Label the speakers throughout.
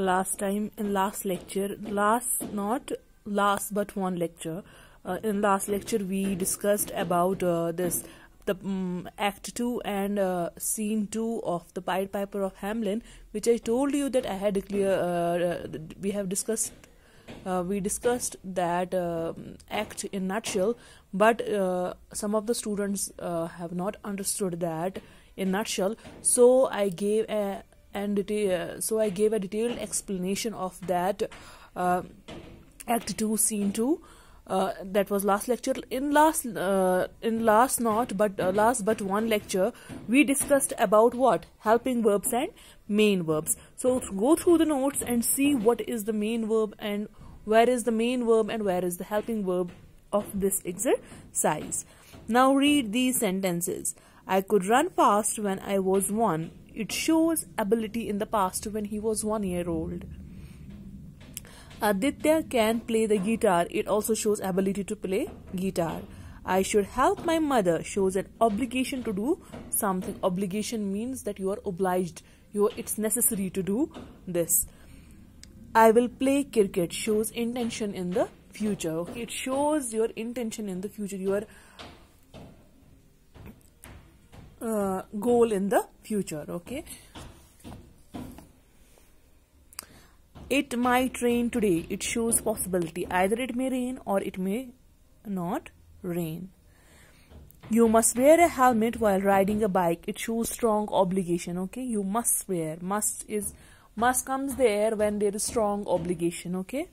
Speaker 1: last time in last lecture last not last but one lecture. Uh, in last lecture we discussed about uh, this the um, act 2 and uh, scene 2 of the pied piper of hamelin which i told you that i had clear uh, uh, we have discussed we discussed that act in nutshell but some of the students have not understood that in nutshell. So i gave a and uh, so I gave a detailed explanation of that uh, Act Two, Scene Two. Uh, that was last lecture. In last, uh, in last not but uh, last but one lecture, we discussed about what helping verbs and main verbs. So go through the notes and see what is the main verb and where is the main verb and where is the helping verb of this exercise. Now read these sentences. I could run fast when I was one. It shows ability in the past when he was one year old. Aditya can play the guitar. It also shows ability to play guitar. I should help my mother shows an obligation to do something. Obligation means that you are obliged. You are, it's necessary to do this. I will play cricket shows intention in the future. Okay, it shows your intention in the future. You are uh, goal in the future okay? It might rain today. It shows possibility. Either it may rain or it may not rain. You must wear a helmet while riding a bike. It shows strong obligation okay? You must wear. Must is must comes there when there is strong obligation okay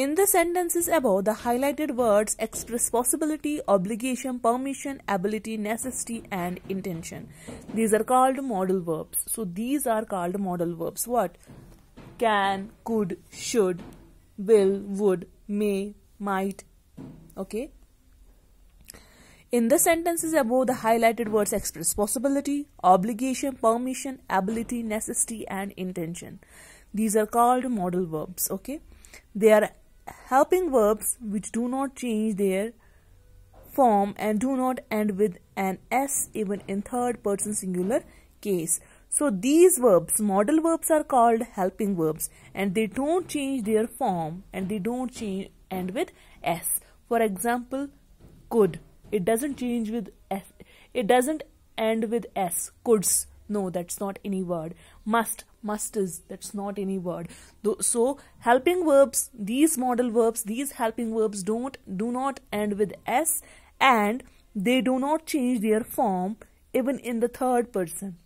Speaker 1: In the sentences above, the highlighted words express possibility, obligation, permission, ability, necessity, and intention. These are called modal verbs. So these are called modal verbs. What? Can, could, should, will, would, may, might. Okay? In the sentences above, the highlighted words express possibility, obligation, permission, ability, necessity, and intention. These are called modal verbs. Okay? They are helping verbs which do not change their form and do not end with an s even in third person singular case. So these verbs, modal verbs are called helping verbs and they don't change their form and they don't change end with s. For example, could. It doesn't change with s. It doesn't end with s. Coulds. No, that's not any word. Must must is that's not any word. So helping verbs these modal verbs these helping verbs don't do not end with s and they do not change their form even in the third person.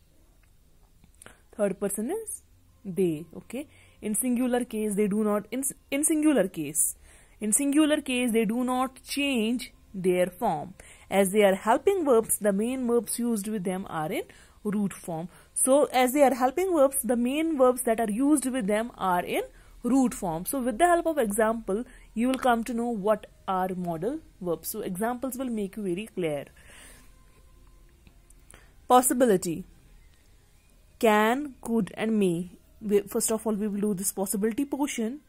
Speaker 1: Third person is they okay? In singular case they do not in, in singular case in singular case they do not change their form. As they are helping verbs the main verbs used with them are in root form so as they are helping verbs, the main verbs that are used with them are in root form. So with the help of example, you will come to know what are modal verbs. So examples will make you very clear. Possibility. Can, could and may. First of all, we will do this possibility portion.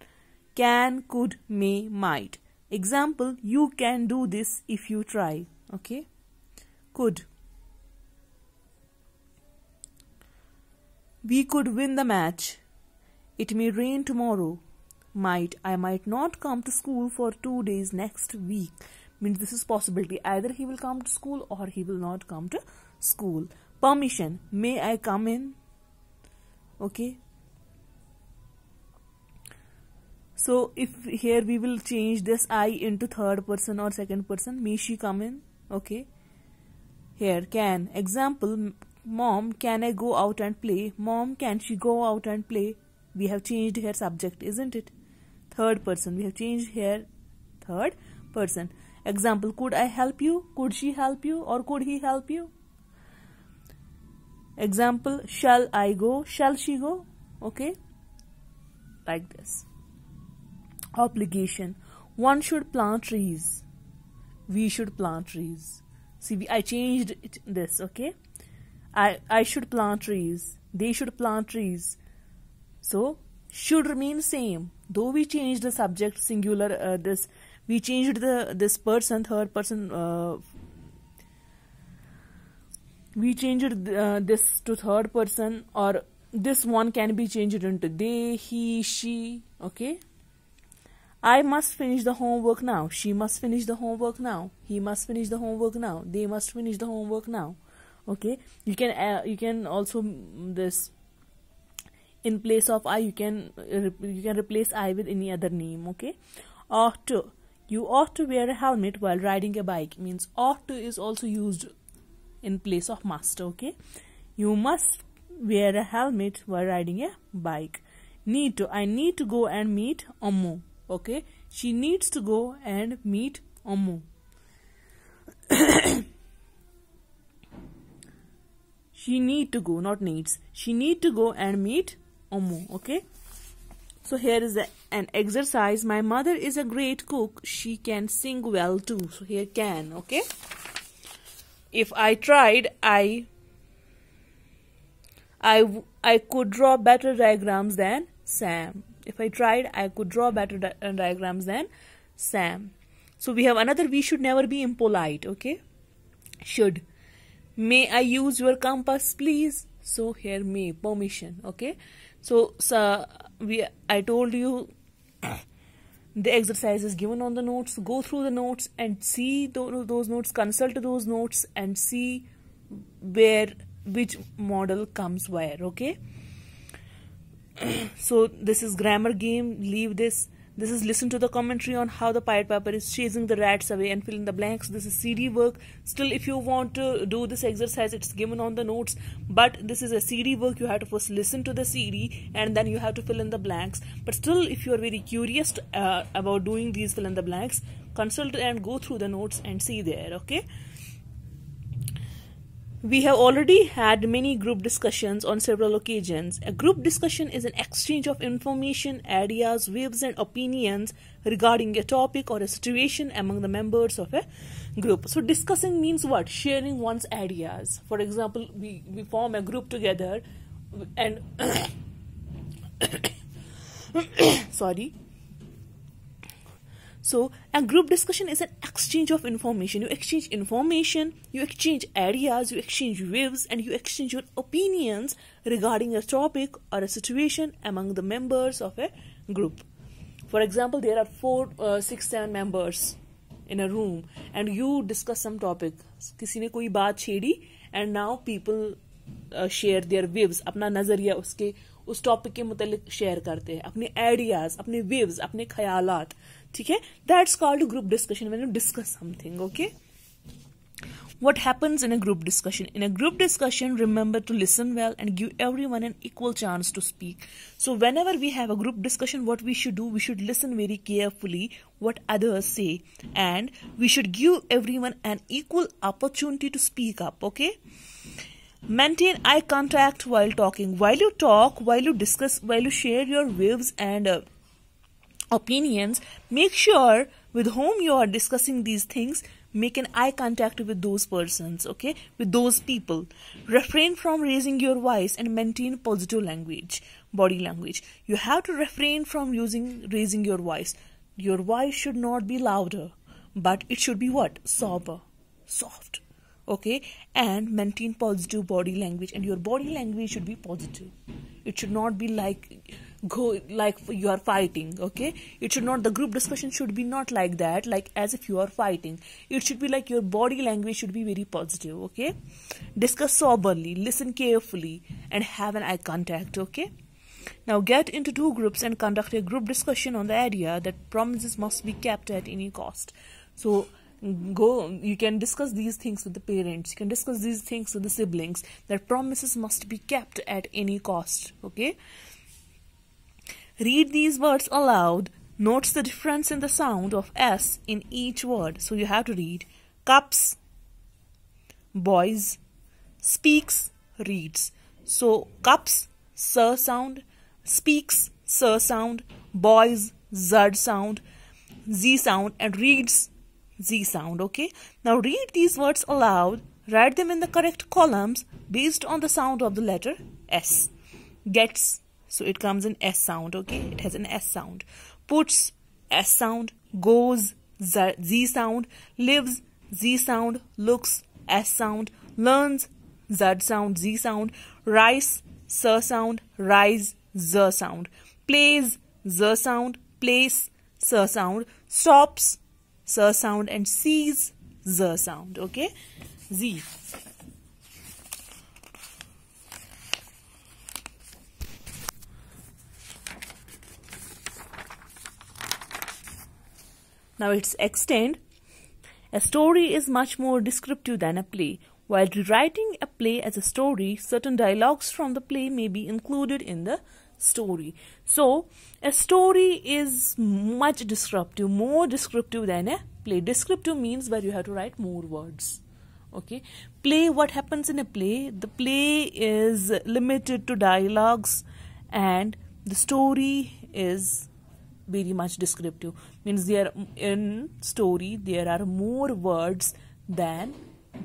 Speaker 1: Can, could, may, might. Example, you can do this if you try. Okay. Could. We could win the match. It may rain tomorrow. Might I might not come to school for two days next week. Means this is possibility. Either he will come to school or he will not come to school. Permission. May I come in? Okay. So if here we will change this I into third person or second person. May she come in? Okay. Here can. Example Mom, can I go out and play? Mom, can she go out and play? We have changed here subject, isn't it? Third person. We have changed here third person. Example, could I help you? Could she help you? Or could he help you? Example, shall I go? Shall she go? Okay? Like this. Obligation. One should plant trees. We should plant trees. See, I changed it, this, okay? I, I should plant trees. They should plant trees. So, should remain same. Though we changed the subject singular, uh, this we changed the this person third person uh, we changed uh, this to third person or this one can be changed into they he she okay I must finish the homework now. She must finish the homework now. He must finish the homework now. They must finish the homework now. Okay. You can uh, you can also mm, this in place of I you can uh, you can replace I with any other name. Okay. Ought to you ought to wear a helmet while riding a bike means ought to is also used in place of must. Okay. You must wear a helmet while riding a bike. Need to I need to go and meet Ammu okay she needs to go and meet Ammu she need to go not needs. She need to go and meet Ammu okay? So here is a, an exercise. My mother is a great cook. She can sing well too. So here can okay? If I tried I I I could draw better diagrams than Sam. If I tried, I could draw better di uh, diagrams than Sam. So we have another, we should never be impolite, okay? Should. May I use your compass, please? So here, may, permission, okay? So, so we, I told you the exercise is given on the notes. Go through the notes and see those, those notes, consult those notes and see where, which modal comes where, okay? so this is grammar game leave this this is listen to the commentary on how the pied piper is chasing the rats away and fill in the blanks. This is cd work. Still if you want to do this exercise it's given on the notes. But this is a cd work. You have to first listen to the cd and then you have to fill in the blanks. But still if you are very curious uh, about doing these fill in the blanks consult and go through the notes and see there okay we have already had many group discussions on several occasions. A group discussion is an exchange of information, ideas, views, and opinions regarding a topic or a situation among the members of a group. So, discussing means what? Sharing one's ideas. For example, we, we form a group together and sorry so, a group discussion is an exchange of information. You exchange information, you exchange ideas, you exchange views, and you exchange your opinions regarding a topic or a situation among the members of a group. For example, there are four, uh, six, seven members in a room, and you discuss some topic. किसी ने कोई बात छेड़ी, and now people uh, share their views, अपना नज़रिया उसके उस topic के मुतालिक शेयर करते हैं अपने आइडियाज़ अपने वेव्स अपने ख्यालात ठीक है that's called group discussion when you discuss something okay what happens in a group discussion in a group discussion remember to listen well and give everyone an equal chance to speak so whenever we have a group discussion what we should do we should listen very carefully what others say and we should give everyone an equal opportunity to speak up okay maintain eye contact while talking while you talk while you discuss while you share your views and uh, opinions make sure with whom you are discussing these things make an eye contact with those persons okay? With those people. Refrain from raising your voice and maintain positive language body language. You have to refrain from using raising your voice. Your voice should not be louder but it should be what? Sober. Soft okay? And maintain positive body language. And your body language should be positive. It should not be like go like you are fighting okay? It should not the group discussion should be not like that like as if you are fighting. It should be like your body language should be very positive okay? Discuss soberly listen carefully and have an eye contact okay? Now get into two groups and conduct a group discussion on the idea that promises must be kept at any cost. So go you can discuss these things with the parents you can discuss these things with the siblings that promises must be kept at any cost okay read these words aloud. Notes the difference in the sound of s in each word. So you have to read. Cups. Boys. Speaks. Reads. So cups sir sound. Speaks sir sound. Boys zud sound. Z sound and reads Z sound, okay? Now read these words aloud, write them in the correct columns based on the sound of the letter S. Gets, so it comes in S sound, okay? It has an S sound. Puts, S sound. Goes, Z sound. Lives, Z sound. Looks, S sound. Learns, Z sound, Z sound, rice, S sound, rise, Z sound, plays, Z sound, place, S sound, stops, S sound, and sees, Z sound. Okay, Z. Now its extent. A story is much more descriptive than a play. While rewriting a play as a story, certain dialogues from the play may be included in the story. So, a story is much descriptive, more descriptive than a play. Descriptive means where you have to write more words. Okay. Play, what happens in a play? The play is limited to dialogues and the story is very much descriptive means there in story there are more words than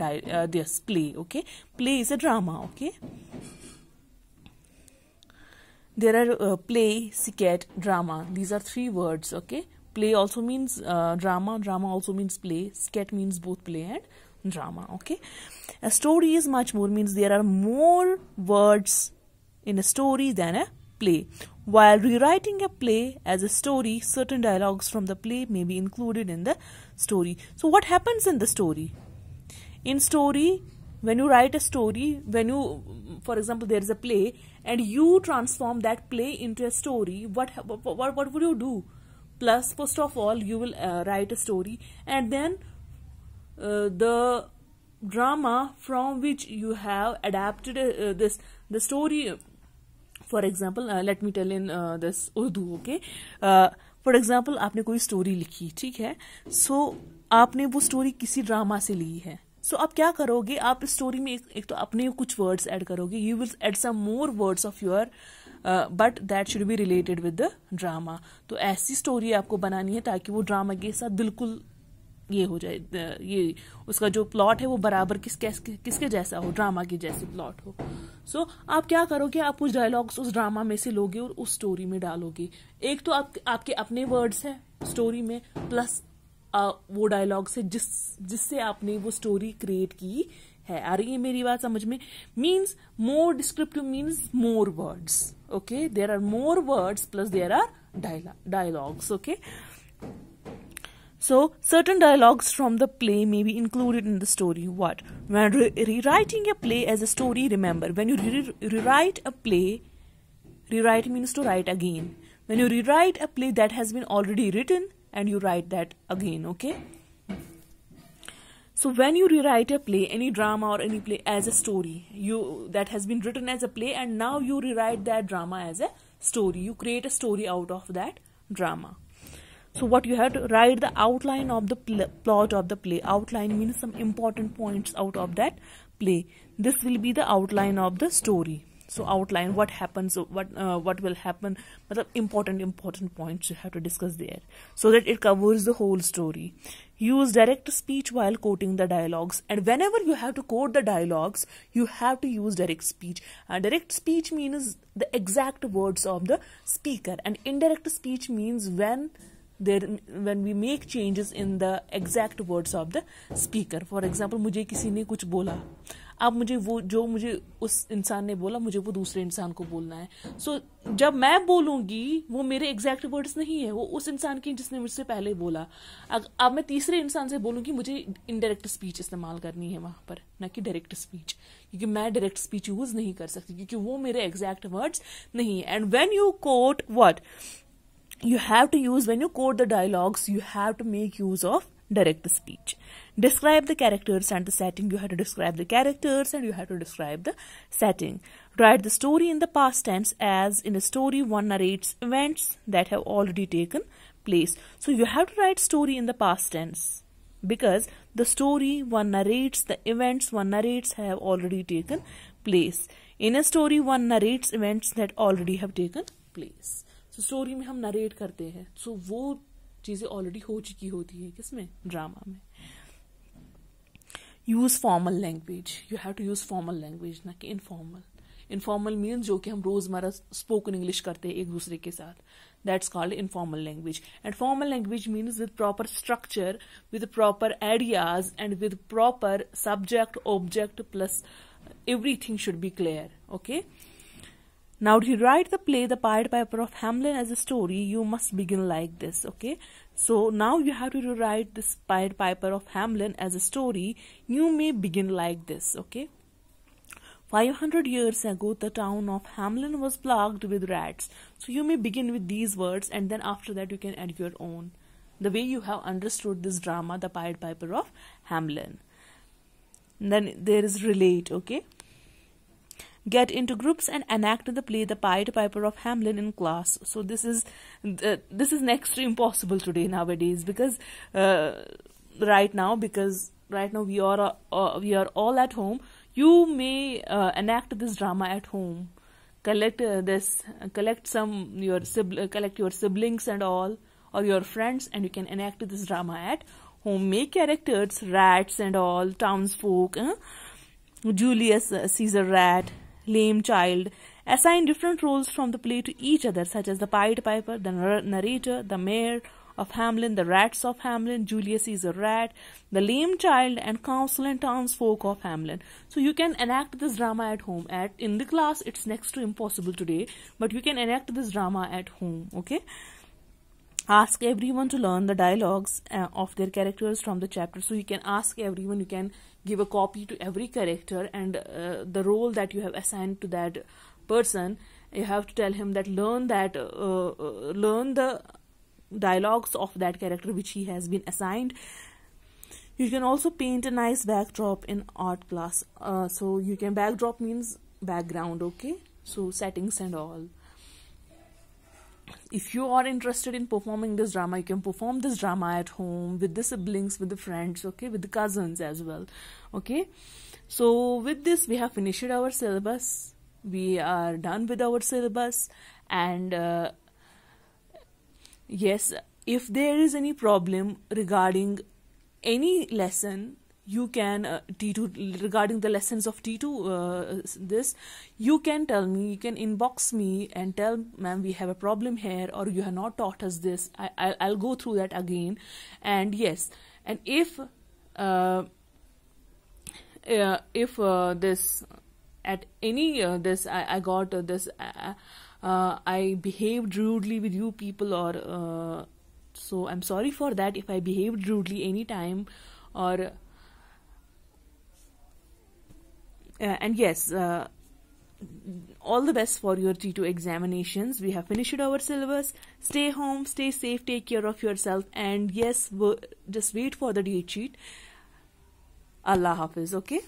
Speaker 1: uh, this play okay? Play is a drama okay? There are uh, play sketch drama. These are three words okay? Play also means uh, drama. Drama also means play. Sketch means both play and drama okay? A story is much more means there are more words in a story than a play while rewriting a play as a story, certain dialogues from the play may be included in the story. So, what happens in the story? In story, when you write a story, when you, for example, there is a play and you transform that play into a story, what, what, what would you do? Plus, first of all, you will uh, write a story and then uh, the drama from which you have adapted uh, this the story for example let me tell in this Urdu okay for example आपने कोई story लिखी ठीक है? सो so, आपने वो story किसी drama से ली है। सो so, आप क्या करोगे? आप इस स्टोरी में एक, एक तो अपने कुछ वर्ड्स ऐड करोगे। You will add some more words of your but that should be related with the drama तो ऐसी स्टोरी आपको बनानी है ताकि वो ड्रामा के साथ बिल्कुल ये हो जाए ये उसका जो प्लॉट है वो बराबर किस किस किसके जैसा हो ड्रामा के जैसे प्लॉट हो। सो so, आप क्या करोगे आप कुछ डायलॉग्स उस ड्रामा में से लोगे और उस स्टोरी में डालोगे। एक तो आप आपके अपने वर्ड्स हैं स्टोरी में प्लस आ, वो डायलॉग्स है जिस जिससे आपने वो स्टोरी क्रिएट की है। आ रही है मेरी बात समझ में? Means more descriptive means more words okay there are more words plus there are dialogues okay So, certain dialogues from the play may be included in the story. What? When re- rewriting a play as a story, remember, when you re- rewrite a play, rewrite means to write again. When you rewrite a play that has been already written, and you write that again, okay? So when you rewrite a play, any drama or any play as a story, you that has been written as a play, and now you rewrite that drama as a story. You create a story out of that drama. So what you have to write the outline of the pl plot of the play. Outline means some important points out of that play. This will be the outline of the story. So outline what happens, what uh, what will happen, but important important points you have to discuss there, so that it covers the whole story. Use direct speech while quoting the dialogues, and whenever you have to quote the dialogues, you have to use direct speech. And direct speech means the exact words of the speaker, and indirect speech means when there when we make changes in the exact words of the speaker. For example मुझे किसी ने कुछ बोला अब मुझे वो जो मुझे उस इंसान ने बोला मुझे वो दूसरे इंसान को बोलना है। सो so, जब मैं बोलूँगी वो मेरे एग्जैक्ट वर्ड्स नहीं है वो उस इंसान की जिसने मुझसे पहले बोला। अब मैं तीसरे इंसान से बोलूँगी मुझे इनडायरेक्ट स्पीच इस्तेमाल करनी है वहाँ पर न कि डायरेक्ट स्पीच क्योंकि मैं डायरेक्ट स्पीच यूज़ नहीं कर सकती क्योंकि वो मेरे एग्जैक्ट वर्ड्स नहीं है। And when you quote what you have to use when you quote the dialogues you have to make use of direct speech. Describe the characters and the setting. You have to describe the characters and you have to describe the setting. Write the story in the past tense as in a story one narrates events that have already taken place. So you have to write story in the past tense because the story one narrates the events one narrates have already taken place. In a story one narrates events that already have taken place story में हम narrate करते हैं। सो वो चीज़ें already हो चुकी होती है किसमें? ड्रामा में। Use formal language you have to use formal language ना कि इनफॉर्मल इनफॉर्मल मीन्स जो कि हम रोज़मर्रा स्पोकन इंग्लिश करते हैं एक दूसरे के साथ। That's called informal language and formal language means with proper structure with proper ideas and with proper subject object plus everything should be clear. Okay? Now to write the play the pied piper of hamelin as a story you must begin like this okay so now you have to rewrite this pied piper of hamelin as a story you may begin like this okay 500 years ago, the town of Hamelin was plagued with rats. So you may begin with these words and then after that you can add your own. The way you have understood this drama, The Pied Piper of Hamelin. Then there is relate, okay? Get into groups and enact the play The Pied Piper of Hamelin in class. So this is uh, this is next to impossible today nowadays because uh, right now because right now we are uh, we are all at home. You may uh, enact this drama at home. Collect uh, this uh, collect some your sibling, collect your siblings and all or your friends and you can enact this drama at home. Make characters rats and all townsfolk uh, julius uh, caesar rat lame child assign different roles from the play to each other such as the pied piper the narrator the mayor of Hamelin, the rats of Hamelin, Julius Caesar rat, the lame child, and council and townsfolk of Hamelin. So you can enact this drama at home. At in the class, it's next to impossible today, but you can enact this drama at home. Okay. Ask everyone to learn the dialogues uh, of their characters from the chapter. So you can ask everyone. You can give a copy to every character and uh, the role that you have assigned to that person you have to tell him that learn that uh, uh, learn the dialogues of that character which he has been assigned you can also paint a nice backdrop in art class uh, so you can backdrop means background okay so settings and all if you are interested in performing this drama you can perform this drama at home with the siblings with the friends okay with the cousins as well okay? So with this we have finished our syllabus. We are done with our syllabus. And uh, yes if there is any problem regarding any lesson you can uh, t2 regarding the lessons of t2 uh, this you can tell me you can inbox me and tell ma'am we have a problem here or you have not taught us this. I, I'll, I'll go through that again. And yes and if uh, uh if uh, this at any uh, this I, I got this I behaved rudely with you people or so I'm sorry for that. If I behaved rudely anytime or uh, and yes uh, all the best for your T2 examinations. We have finished our syllabus. Stay home, stay safe, take care of yourself, and yes, just wait for the date sheet. Allah Hafiz, okay?